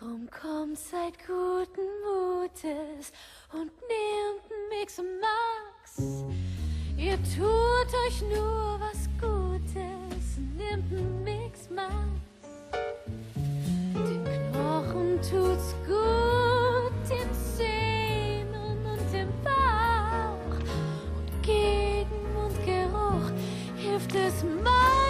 Drum kommt seid guten Mutes und nehmt Mix und Max. Ihr tut euch nur was Gutes, nehmt Mix Max. Den Knochen tut's gut, den Sehnen und dem Bauch. Und gegen Mundgeruch hilft es mal.